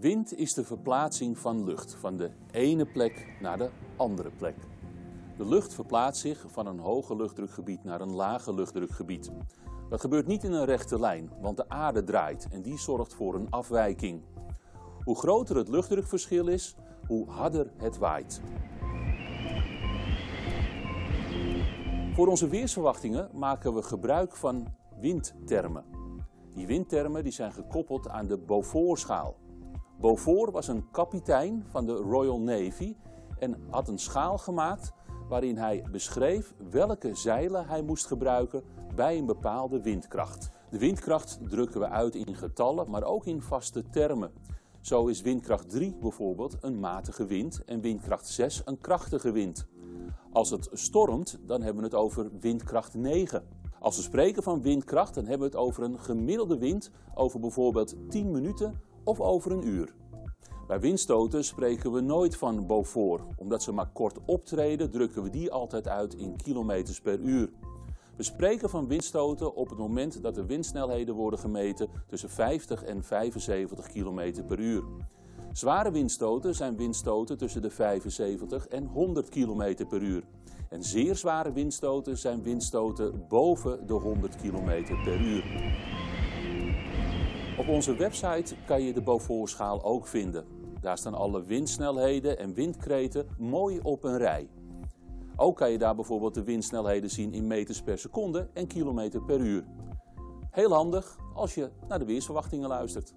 Wind is de verplaatsing van lucht van de ene plek naar de andere plek. De lucht verplaatst zich van een hoge luchtdrukgebied naar een lage luchtdrukgebied. Dat gebeurt niet in een rechte lijn, want de aarde draait en die zorgt voor een afwijking. Hoe groter het luchtdrukverschil is, hoe harder het waait. Voor onze weersverwachtingen maken we gebruik van windtermen. Die windtermen die zijn gekoppeld aan de Beaufort-schaal. Beaufort was een kapitein van de Royal Navy en had een schaal gemaakt waarin hij beschreef welke zeilen hij moest gebruiken bij een bepaalde windkracht. De windkracht drukken we uit in getallen, maar ook in vaste termen. Zo is windkracht 3 bijvoorbeeld een matige wind en windkracht 6 een krachtige wind. Als het stormt, dan hebben we het over windkracht 9. Als we spreken van windkracht, dan hebben we het over een gemiddelde wind over bijvoorbeeld 10 minuten of over een uur. Bij windstoten spreken we nooit van Beaufort. Omdat ze maar kort optreden, drukken we die altijd uit in kilometers per uur. We spreken van windstoten op het moment dat de windsnelheden worden gemeten tussen 50 en 75 km per uur. Zware windstoten zijn windstoten tussen de 75 en 100 km per uur. En zeer zware windstoten zijn windstoten boven de 100 km per uur. Op onze website kan je de Beaufort-schaal ook vinden. Daar staan alle windsnelheden en windkreten mooi op een rij. Ook kan je daar bijvoorbeeld de windsnelheden zien in meters per seconde en kilometer per uur. Heel handig als je naar de weersverwachtingen luistert.